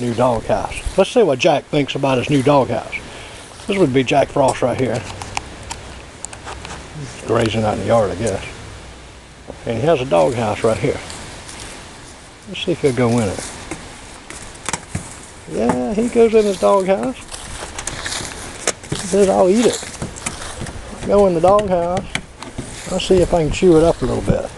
new doghouse. Let's see what Jack thinks about his new doghouse. This would be Jack Frost right here. He's grazing out in the yard, I guess. And he has a doghouse right here. Let's see if he'll go in it. Yeah, he goes in his doghouse. He says, I'll eat it. Go in the doghouse. I'll see if I can chew it up a little bit.